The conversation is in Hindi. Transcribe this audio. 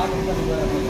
आठ